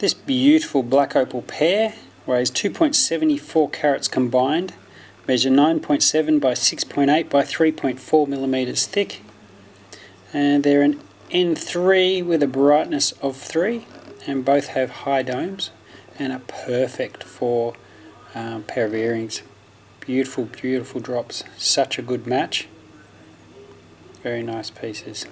This beautiful black opal pair weighs 2.74 carats combined, measure 9.7 by 6.8 by 3.4 millimeters thick, and they're an N3 with a brightness of 3, and both have high domes and are perfect for um, pair of earrings. Beautiful, beautiful drops. Such a good match. Very nice pieces.